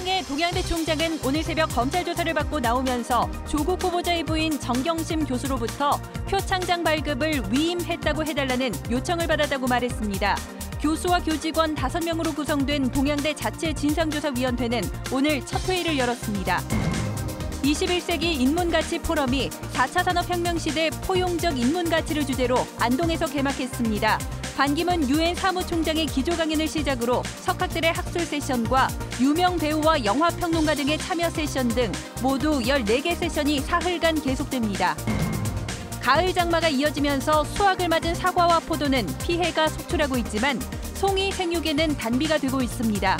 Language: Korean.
이에 동양대 총장은 오늘 새벽 검찰 조사를 받고 나오면서 조국 후보자의 부인 정경심 교수로부터 표창장 발급을 위임했다고 해달라는 요청을 받았다고 말했습니다. 교수와 교직원 5명으로 구성된 동양대 자체 진상조사위원회는 오늘 첫 회의를 열었습니다. 21세기 인문가치 포럼이 4차 산업혁명 시대 포용적 인문가치를 주제로 안동에서 개막했습니다. 반기문 유엔 사무총장의 기조 강연을 시작으로 석학들의 학술 세션과 유명 배우와 영화 평론가 등의 참여 세션 등 모두 14개 세션이 사흘간 계속됩니다. 가을 장마가 이어지면서 수확을 맞은 사과와 포도는 피해가 속출하고 있지만 송이 생육에는 단비가 되고 있습니다.